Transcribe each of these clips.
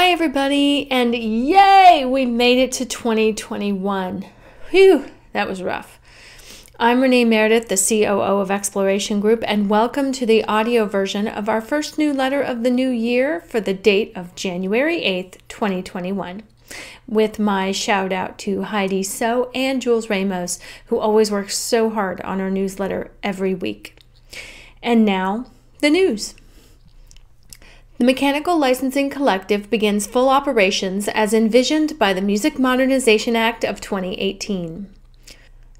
Hi, everybody, and yay, we made it to 2021. Whew, that was rough. I'm Renee Meredith, the COO of Exploration Group, and welcome to the audio version of our first new letter of the new year for the date of January 8th, 2021. With my shout out to Heidi So and Jules Ramos, who always work so hard on our newsletter every week. And now, the news. The Mechanical Licensing Collective begins full operations as envisioned by the Music Modernization Act of 2018.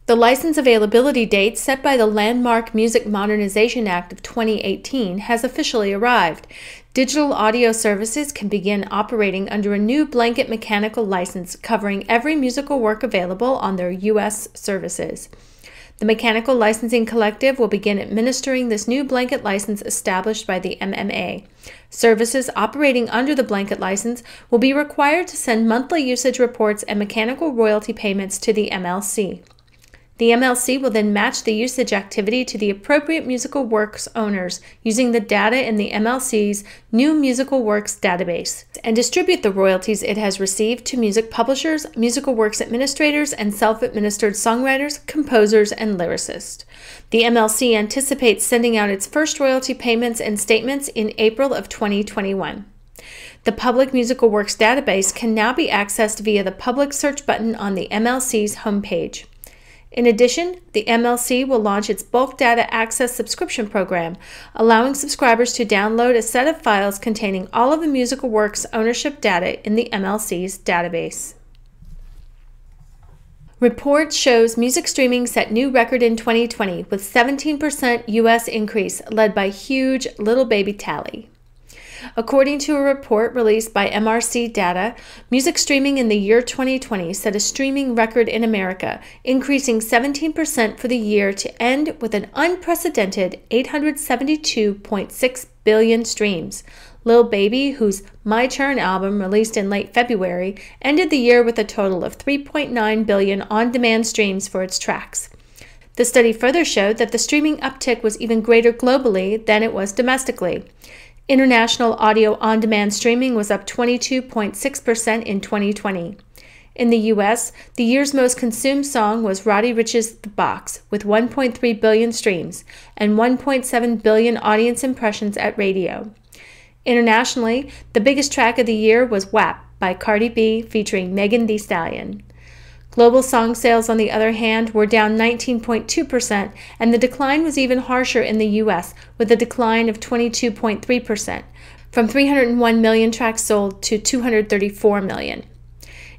The license availability date set by the landmark Music Modernization Act of 2018 has officially arrived. Digital audio services can begin operating under a new blanket mechanical license covering every musical work available on their U.S. services. The Mechanical Licensing Collective will begin administering this new blanket license established by the MMA. Services operating under the blanket license will be required to send monthly usage reports and mechanical royalty payments to the MLC. The MLC will then match the usage activity to the appropriate musical works owners using the data in the MLC's new musical works database and distribute the royalties it has received to music publishers, musical works administrators, and self administered songwriters, composers, and lyricists. The MLC anticipates sending out its first royalty payments and statements in April of 2021. The Public Musical Works database can now be accessed via the public search button on the MLC's homepage. In addition, the MLC will launch its Bulk Data Access subscription program, allowing subscribers to download a set of files containing all of the musical works ownership data in the MLC's database. Report shows music streaming set new record in 2020 with 17% US increase led by huge Little Baby Tally. According to a report released by MRC Data, music streaming in the year 2020 set a streaming record in America, increasing 17% for the year to end with an unprecedented 872.6 billion streams. Lil Baby, whose My Turn album released in late February, ended the year with a total of 3.9 billion on demand streams for its tracks. The study further showed that the streaming uptick was even greater globally than it was domestically. International audio on demand streaming was up 22.6% in 2020. In the US, the year's most consumed song was Roddy Ricch's The Box, with 1.3 billion streams and 1.7 billion audience impressions at radio. Internationally, the biggest track of the year was WAP by Cardi B featuring Megan Thee Stallion. Global song sales, on the other hand, were down 19.2%, and the decline was even harsher in the US, with a decline of 22.3%, from 301 million tracks sold to 234 million.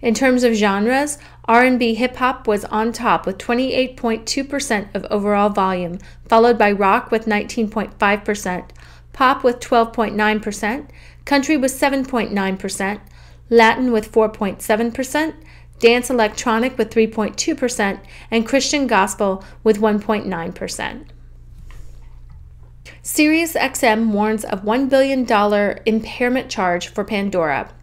In terms of genres, R&B hip hop was on top with 28.2% of overall volume, followed by rock with 19.5%, pop with 12.9%, country with 7.9%, Latin with 4.7%, dance electronic with 3.2%, and Christian gospel with 1.9%. SiriusXM warns of $1 billion impairment charge for Pandora.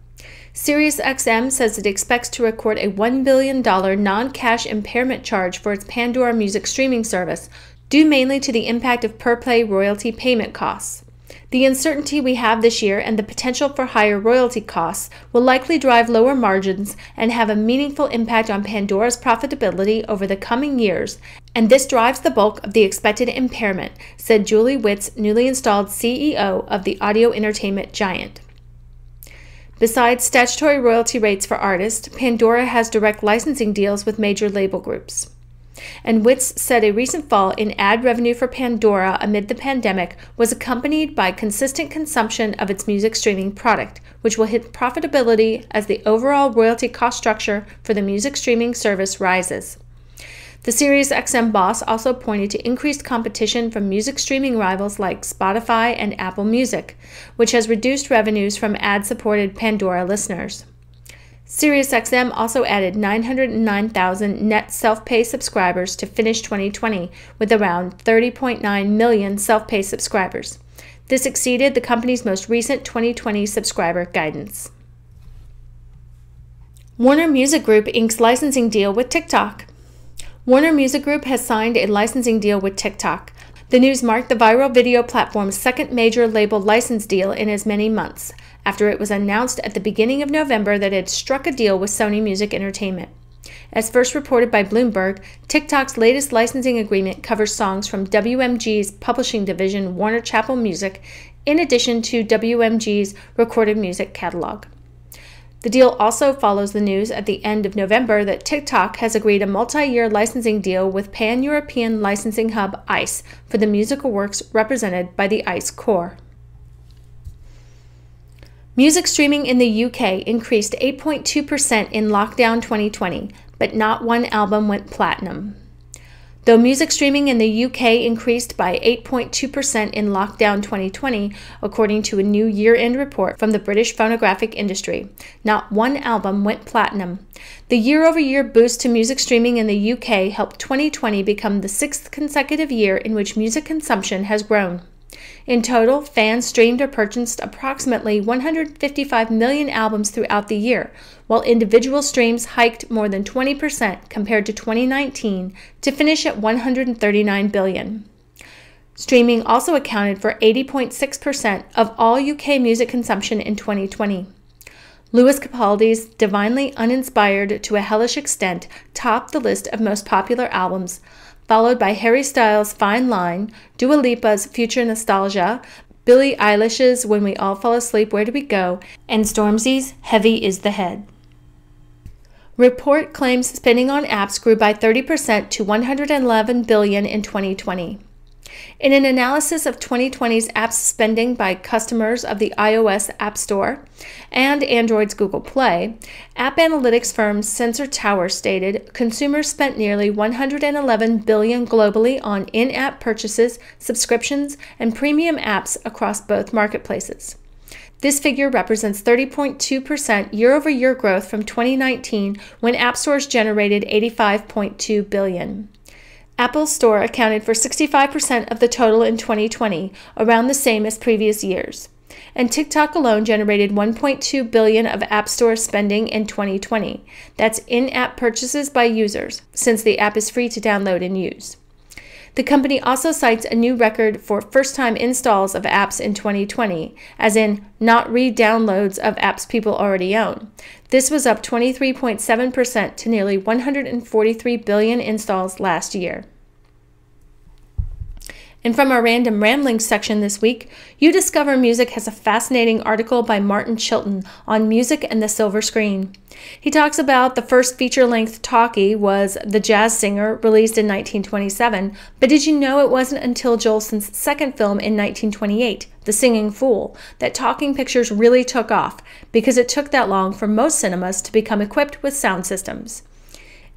SiriusXM says it expects to record a $1 billion non cash impairment charge for its Pandora music streaming service, due mainly to the impact of per play royalty payment costs. The uncertainty we have this year and the potential for higher royalty costs will likely drive lower margins and have a meaningful impact on Pandora's profitability over the coming years, and this drives the bulk of the expected impairment, said Julie Witz, newly installed CEO of the audio entertainment giant. Besides statutory royalty rates for artists, Pandora has direct licensing deals with major label groups. And Witz said a recent fall in ad revenue for Pandora amid the pandemic was accompanied by consistent consumption of its music streaming product, which will hit profitability as the overall royalty cost structure for the music streaming service rises. The SiriusXM boss also pointed to increased competition from music streaming rivals like Spotify and Apple Music, which has reduced revenues from ad supported Pandora listeners. SiriusXM also added 909,000 net self pay subscribers to finish 2020 with around 30.9 million self pay subscribers. This exceeded the company's most recent 2020 subscriber guidance. Warner Music Group inks licensing deal with TikTok. Warner Music Group has signed a licensing deal with TikTok. The news marked the viral video platform's second major label license deal in as many months after it was announced at the beginning of November that it had struck a deal with Sony Music Entertainment. As first reported by Bloomberg, TikTok's latest licensing agreement covers songs from WMG's publishing division, Warner Chappell Music, in addition to WMG's recorded music catalog. The deal also follows the news at the end of November that TikTok has agreed a multi year licensing deal with pan European licensing hub ICE for the musical works represented by the ICE Core. Music streaming in the UK increased 8.2% in lockdown 2020, but not one album went platinum. Though music streaming in the UK increased by 8.2% in lockdown 2020, according to a new year end report from the British phonographic industry, not one album went platinum. The year over year boost to music streaming in the UK helped 2020 become the sixth consecutive year in which music consumption has grown. In total, fans streamed or purchased approximately 155 million albums throughout the year, while individual streams hiked more than 20% compared to 2019 to finish at 139 billion. Streaming also accounted for 80.6% of all UK music consumption in 2020. Lewis Capaldi's Divinely Uninspired to a Hellish Extent topped the list of most popular albums, followed by Harry Styles' Fine Line, Dua Lipa's Future Nostalgia, Billie Eilish's When We All Fall Asleep, Where Do We Go, and Stormzy's Heavy Is the Head. Report claims spending on apps grew by 30% to 111 billion in 2020. In an analysis of 2020's app spending by customers of the iOS App Store and Android's Google Play, app analytics firm Sensor Tower stated consumers spent nearly 111 billion globally on in-app purchases, subscriptions, and premium apps across both marketplaces. This figure represents 30.2% year over year growth from 2019 when app stores generated 85.2 billion. Apple Store accounted for 65% of the total in 2020, around the same as previous years. And TikTok alone generated 1.2 billion of App Store spending in 2020. That's in-app purchases by users, since the app is free to download and use. The company also cites a new record for first time installs of apps in 2020, as in not re downloads of apps people already own. This was up 23.7% to nearly 143 billion installs last year. And from our random ramblings section this week, uDiscover Music has a fascinating article by Martin Chilton on music and the silver screen. He talks about the first feature length talkie was The Jazz Singer, released in 1927, but did you know it wasn't until Jolson's second film in 1928, The Singing Fool, that talking pictures really took off because it took that long for most cinemas to become equipped with sound systems.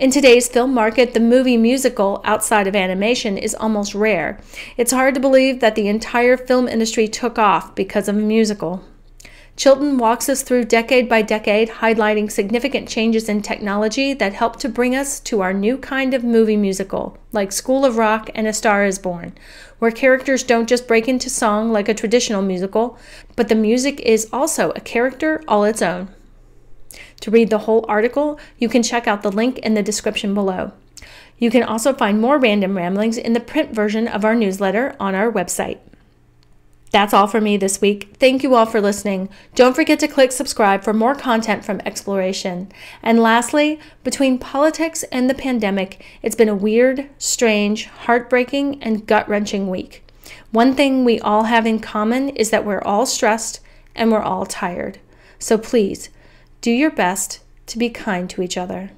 In today's film market, the movie musical outside of animation is almost rare. It's hard to believe that the entire film industry took off because of a musical. Chilton walks us through decade by decade, highlighting significant changes in technology that helped to bring us to our new kind of movie musical, like School of Rock and A Star is Born, where characters don't just break into song like a traditional musical, but the music is also a character all its own. To read the whole article, you can check out the link in the description below. You can also find more random ramblings in the print version of our newsletter on our website. That's all for me this week. Thank you all for listening. Don't forget to click subscribe for more content from Exploration. And lastly, between politics and the pandemic, it's been a weird, strange, heartbreaking, and gut wrenching week. One thing we all have in common is that we're all stressed and we're all tired. So please, do your best to be kind to each other.